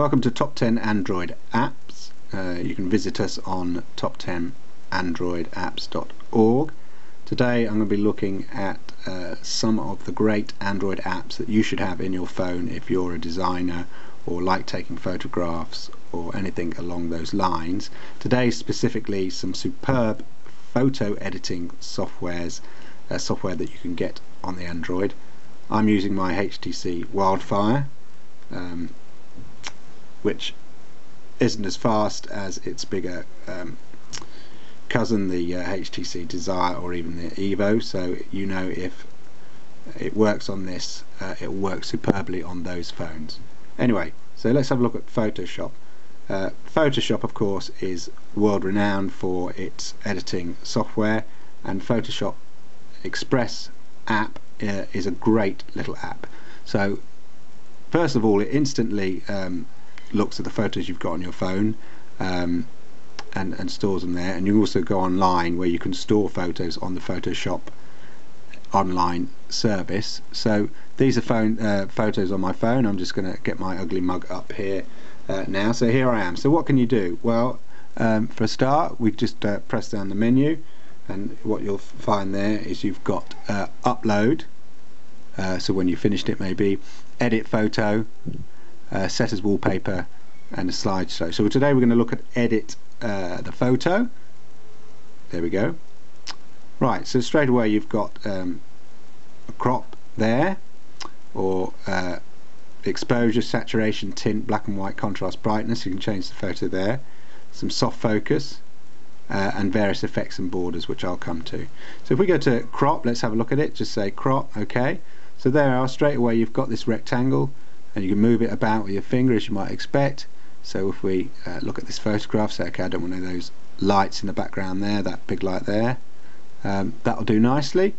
Welcome to Top 10 Android Apps. Uh, you can visit us on top10androidapps.org. Today I'm going to be looking at uh, some of the great Android apps that you should have in your phone if you're a designer or like taking photographs or anything along those lines. Today specifically some superb photo editing softwares, uh, software that you can get on the Android. I'm using my HTC Wildfire um, which isn't as fast as its bigger um, cousin the uh, HTC Desire or even the Evo. So you know if it works on this uh, it works superbly on those phones. Anyway so let's have a look at Photoshop. Uh, Photoshop of course is world renowned for its editing software and Photoshop Express app uh, is a great little app. So first of all it instantly um, looks at the photos you've got on your phone um, and, and stores them there. And you also go online where you can store photos on the Photoshop online service. So these are phone uh, photos on my phone. I'm just going to get my ugly mug up here uh, now. So here I am. So what can you do? Well um, for a start we just uh, press down the menu. And what you'll find there is you've got uh, upload. Uh, so when you finished it maybe edit photo uh, set as wallpaper and a slideshow. So today we're going to look at edit uh, the photo. There we go. Right so straight away you've got um, a crop there or uh, exposure saturation tint black and white contrast brightness. You can change the photo there. Some soft focus uh, and various effects and borders which I'll come to. So if we go to crop let's have a look at it. Just say crop okay. So there are straight away you've got this rectangle and you can move it about with your finger as you might expect. So if we uh, look at this photograph say okay I don't want any of those lights in the background there that big light there um, that'll do nicely.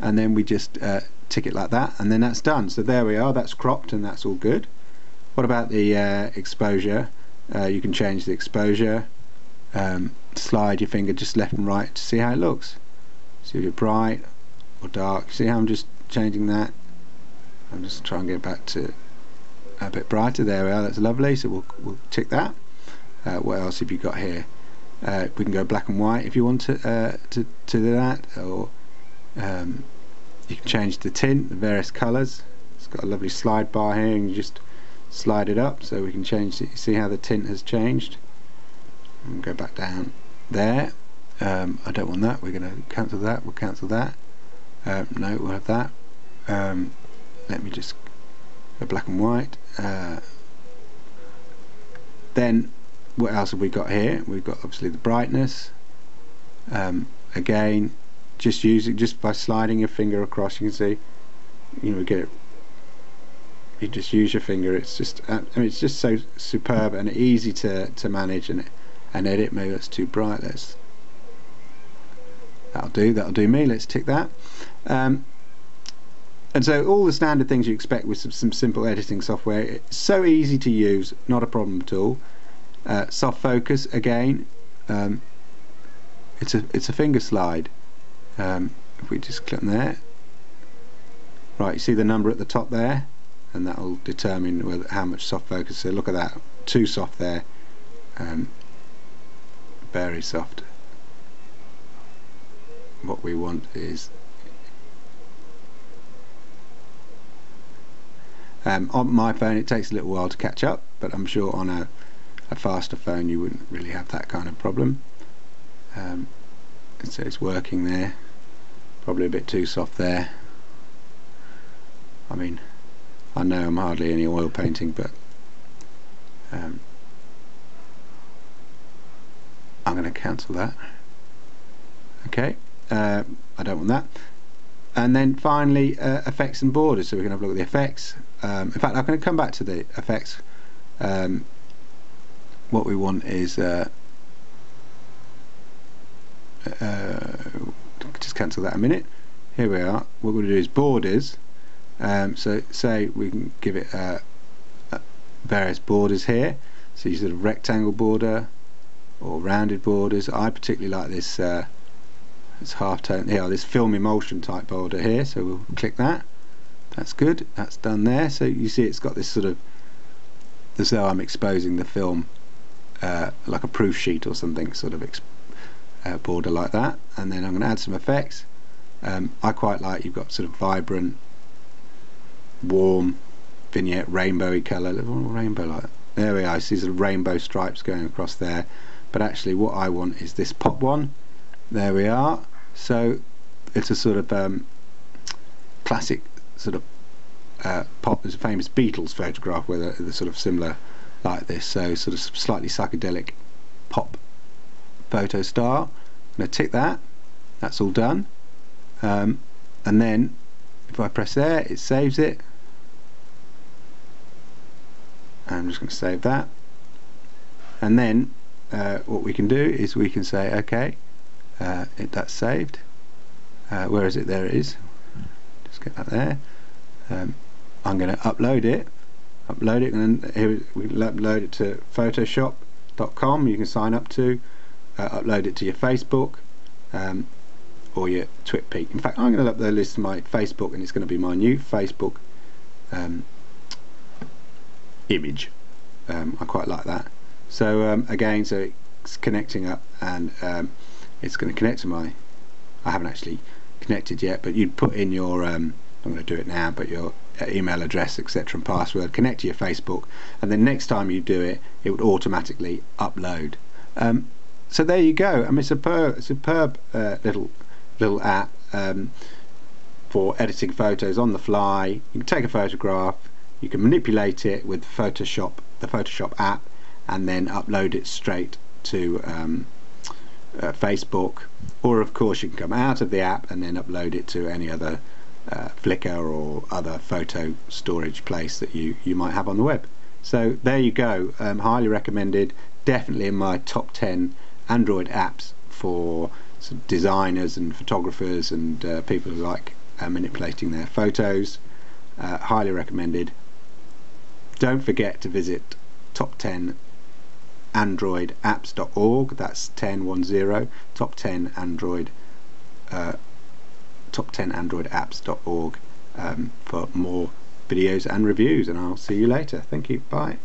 And then we just uh, tick it like that and then that's done. So there we are that's cropped and that's all good. What about the uh, exposure? Uh, you can change the exposure um, slide your finger just left and right to see how it looks. See if it's bright or dark. See how I'm just changing that? I'm just trying to get back to a bit brighter. There we are. That's lovely. So we'll, we'll tick that. Uh, what else have you got here? Uh, we can go black and white if you want to uh, to, to do that or um, you can change the tint the various colors it's got a lovely slide bar here and you just slide it up so we can change it. See how the tint has changed? And go back down there. Um, I don't want that. We're going to cancel that. We'll cancel that. Uh, no we'll have that. Um, let me just black and white uh, then what else have we got here? We've got obviously the brightness um, again just using just by sliding your finger across you can see you know get you just use your finger it's just uh, I mean, it's just so superb and easy to, to manage and and edit. Maybe that's too bright let's that'll do that'll do me let's tick that. Um, and so all the standard things you expect with some, some simple editing software it's so easy to use not a problem at all. Uh, soft focus again um, it's a it's a finger slide. Um, if we just click on there. Right you see the number at the top there? And that will determine whether, how much soft focus so look at that too soft there. Um, very soft. What we want is Um, on my phone it takes a little while to catch up but I'm sure on a, a faster phone you wouldn't really have that kind of problem. Um, so it's working there. Probably a bit too soft there. I mean I know I'm hardly any oil painting but um, I'm going to cancel that. Okay uh, I don't want that. And then finally uh, effects and borders so we can have a look at the effects um, in fact I'm going to come back to the effects. Um, what we want is uh, uh, just cancel that a minute. Here we are. What we're going to do is borders. Um, so say we can give it uh, uh, various borders here. So you sort of rectangle border or rounded borders. I particularly like this uh, this half tone here this film emulsion type border here. So we'll click that that's good. That's done there. So you see it's got this sort of as though I'm exposing the film uh, like a proof sheet or something sort of uh, border like that. And then I'm going to add some effects. Um, I quite like you've got sort of vibrant warm vignette rainbowy colour. Rainbow like there we are. See sort of rainbow stripes going across there. But actually what I want is this pop one. There we are. So it's a sort of um, classic sort of uh, pop there's a famous Beatles photograph where they're, they're sort of similar like this. So sort of slightly psychedelic pop photo star. I'm going to tick that. That's all done. Um, and then if I press there it saves it. I'm just going to save that. And then uh, what we can do is we can say okay uh, it, that's saved. Uh, where is it? There it is just get that there. Um, I'm going to upload it. Upload it and then here we upload it to photoshop.com you can sign up to uh, upload it to your Facebook um, or your TwitPic. In fact I'm going to upload this to my Facebook and it's going to be my new Facebook um, image. Um, I quite like that. So um, again so it's connecting up and um, it's going to connect to my I haven't actually connected yet but you'd put in your um, I'm going to do it now but your uh, email address etc and password connect to your Facebook and then next time you do it it would automatically upload. Um, so there you go. I mean superb superb uh, little little app um, for editing photos on the fly. You can take a photograph you can manipulate it with Photoshop the Photoshop app and then upload it straight to um, uh, Facebook or of course you can come out of the app and then upload it to any other uh, Flickr or other photo storage place that you you might have on the web. So there you go. Um, highly recommended. Definitely in my top 10 Android apps for designers and photographers and uh, people who like uh, manipulating their photos. Uh, highly recommended. Don't forget to visit top 10 androidapps.org that's 1010 top 10 android uh, top 10 androidapps.org um, for more videos and reviews and I'll see you later. Thank you. Bye